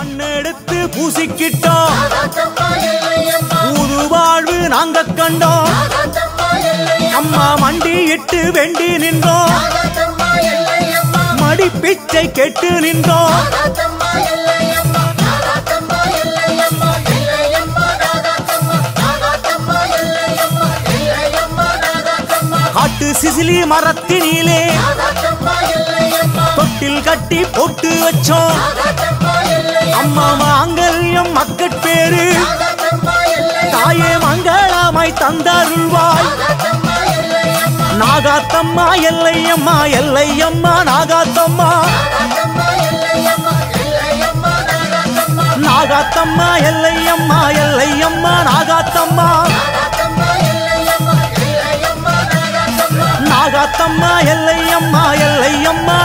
மண்ணெடுத்து பூசிக்கிட்டோம். புது வாழ்வு நாங்க கண்டோம். அம்மா மண்டி இட்டு வெண்டி நின்றோம். மடி பிச்சை கெட்டு நின்றோம். காட்டு சிசிலி மரத்தினிலே தொட்டில் கட்டி போட்டு வச்சோம். மாங்கல்யம் மக்கட்பேரு தாயே மங்களாமாய் தந்தருள்வாய். நாகாத்தம்மா எல்லையம்மா எல்லையம்மா நாகாத்தம்மா. நாகாத்தம்மா எல்லையம்மா எல்லையம்மா நாகாத்தம்மா. நாகாத்தம்மா எல்லையம்மா எல்லையம்மா